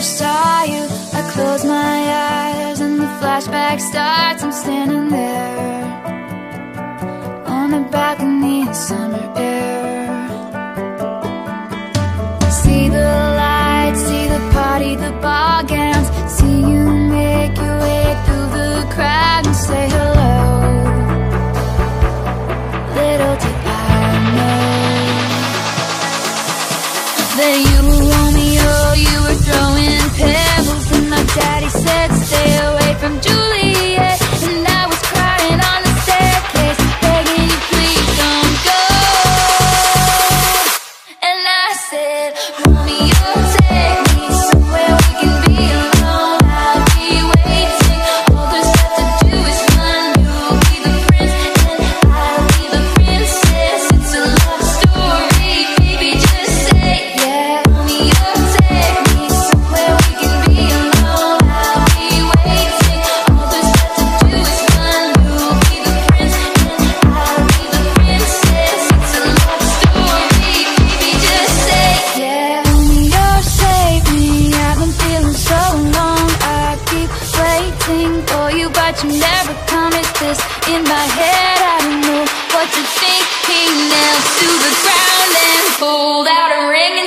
first saw you I close my eyes and the flashback starts I'm standing there On the balcony in summer air. See the lights, see the party, the ball gowns See you make your way through the crowd and say hello. Little did I know That you daddy said but you never promised this. In my head I don't know what to think. He nails to the ground and pulled out a ring